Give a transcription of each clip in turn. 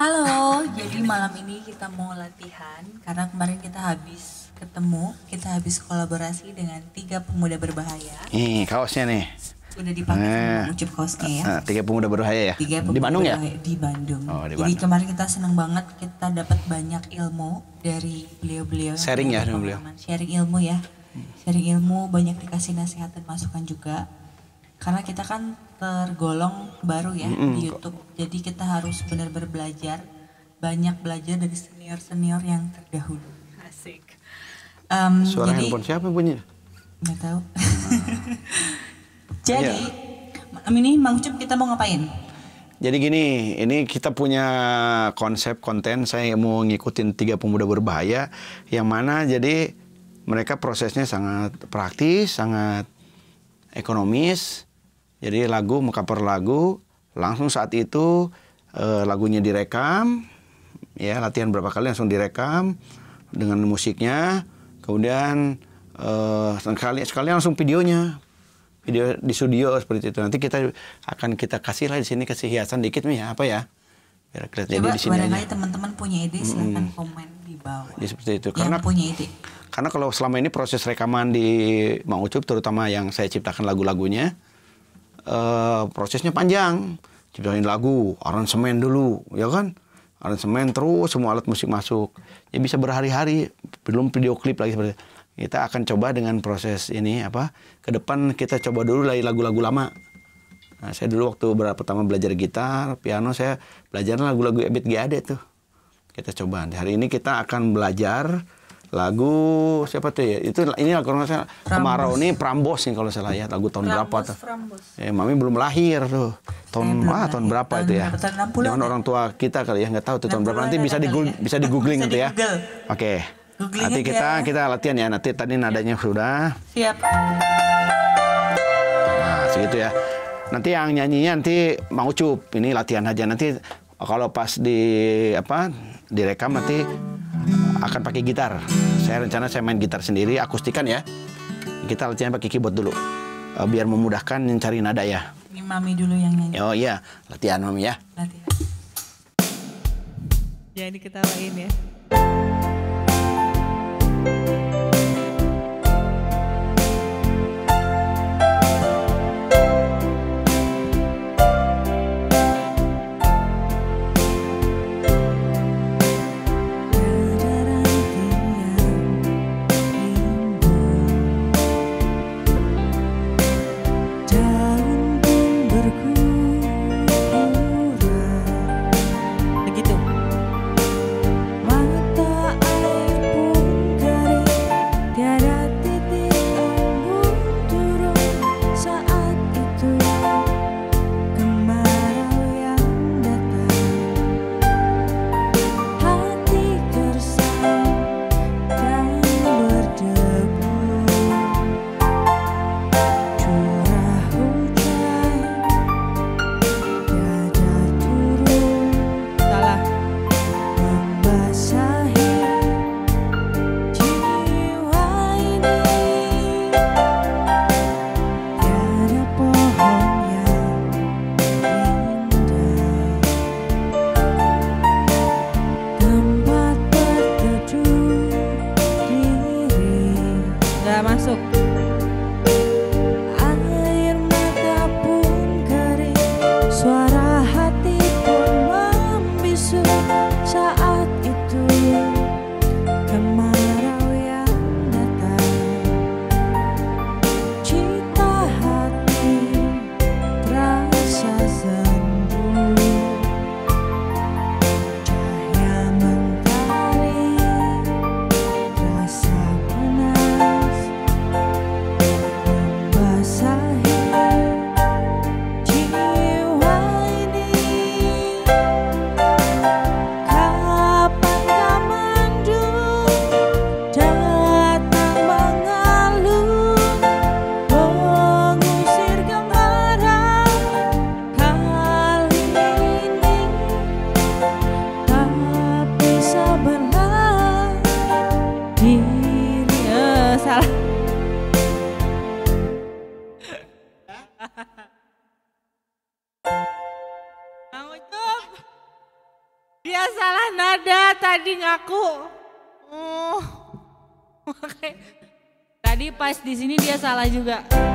Halo, jadi malam ini kita mau latihan karena kemarin kita habis ketemu, kita habis kolaborasi dengan tiga pemuda berbahaya. Nih kaosnya nih. Udah dipakai sama Eh. Bang Ucup kaosnya ya. Nah, tiga pemuda berbahaya ya. Tiga di pemuda Bandung ya? Di Bandung. Oh, di Jadi Bandung. kemarin kita senang banget kita dapat banyak ilmu dari beliau-beliau. Sharing ya dengan beliau. Sharing ilmu ya. Sharing ilmu banyak dikasih nasihat dan masukan juga. Karena kita kan tergolong baru ya di YouTube. Jadi kita harus benar-benar belajar banyak belajar dari senior-senior yang terdahulu. Asik. Em, Suara jadi handphone siapa bunyi? nggak tahu. jadi malam ini Mang Ucup kita mau ngapain? Jadi gini, ini kita punya konsep konten saya mau ngikutin tiga pemuda berbahaya yang mana jadi mereka prosesnya sangat praktis, sangat ekonomis. Jadi lagu mengcover lagu, langsung saat itu eh, lagunya direkam, ya latihan berapa kali langsung direkam dengan musiknya, kemudian eh, sekali sekali langsung videonya, video di studio seperti itu. Nanti kita akan kita kasih lah di sini kasih hiasan dikit nih ya, apa ya? Biar kelihatan jadi Coba di sini barangkali teman-teman punya ide silahkan komen di bawah. Jadi seperti itu. Yang Karena punya ide. karena kalau selama ini proses rekaman di Mang Ucup terutama yang saya ciptakan lagu-lagunya eh, prosesnya panjang. Ciptain lagu, aransemen dulu, ya kan? Aransemen terus semua alat musik masuk. Ya bisa berhari-hari, belum video klip lagi seperti itu. Kita akan coba dengan proses ini apa? Ke depan kita coba dulu lagi lagu-lagu lama. Nah, saya dulu waktu ber- pertama belajar gitar, piano, saya belajar lagu-lagu Ebit G. Ade tuh. Kita coba. Hari ini kita akan belajar lagu siapa tuh ya? Itu ini kalau nggak salah kemarau ini Prambos nih kalau salah ya lagu tahun berapa tuh? Eh, mami belum lahir tuh. Tahun ah, tahun berapa Tahun itu ya? berapa? Tahun 60-an Jangan ya? orang tua kita kali ya nggak tahu tuh tahun berapa. Nanti 60-an bisa di ya? bisa di googling Bisa gitu ya. Oke. Nanti kita kita latihan ya. Nanti tadi nadanya sudah. Siap. Nah, segitu ya. Nanti yang nyanyinya nanti mau cup. Ini latihan aja nanti kalau pas di apa direkam nanti akan pakai gitar. Saya rencana saya main gitar sendiri akustikan ya. Kita latihan pakai keyboard dulu. Eh, biar memudahkan mencari nada ya. Ini mami dulu yang nyanyi. Oh iya, latihan mami ya. Latihan. Jangan diketawain ya. Nada tadi ngaku. Oh. Oke. Tadi pas di sini dia salah juga.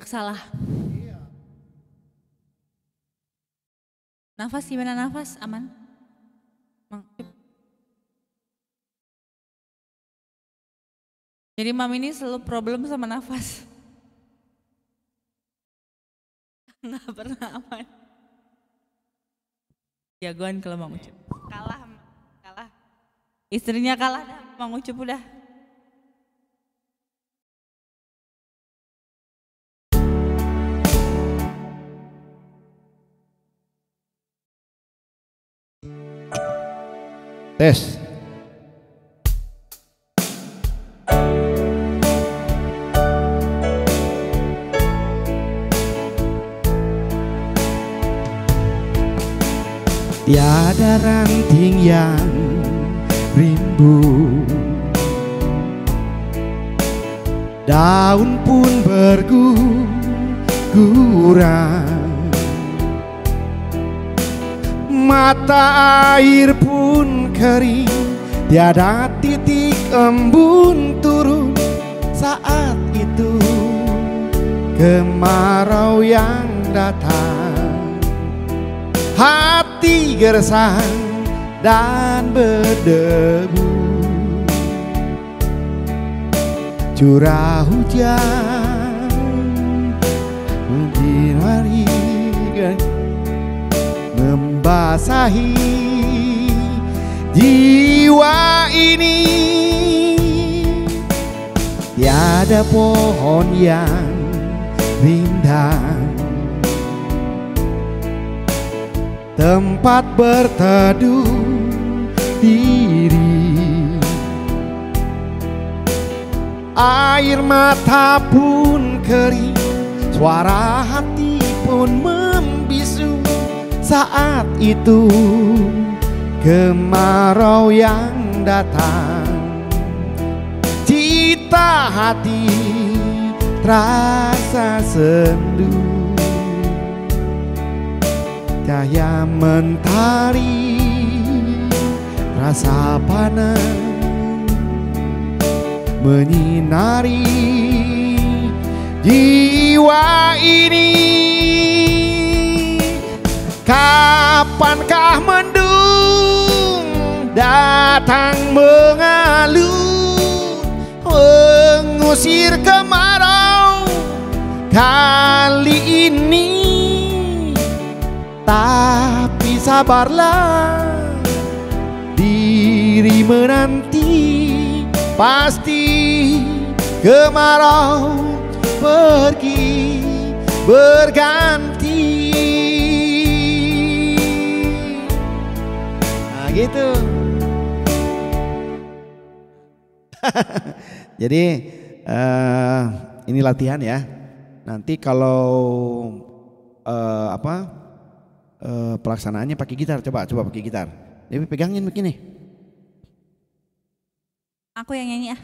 Banyak salah. Nafas gimana nafas? Aman? Mang. Jadi mam ini selalu problem sama nafas. Nggak pernah aman. Jagoan kalau Mang Ucup. Kalah, kalah. Istrinya kalah Mang Ucup udah. Tes. Tiada ranting yang rimbu Daun pun berguguran Mata air pun kering Tiada titik embun turun Saat itu. Kemarau yang datang Hati gersang dan berdebu. Curah hujan mungkin hari kan membasahi jiwa ini tiada pohon yang rindang. Tempat berteduh diri. Air mata pun kering suara hati pun membisu saat itu kemarau yang datang. Cita hati terasa sendu. Cahaya mentari rasa panas menyinari jiwa ini. Kapankah mendung datang mengalun mengusir kemarau. Kali ini tapi sabarlah diri menanti pasti kemarau. Pergi berganti. Nah gitu jadi eh, ini latihan ya nanti kalau eh, apa uh, pelaksanaannya pakai gitar. Coba, coba pakai gitar. Dewi pegangin begini. Aku yang nyanyi ah.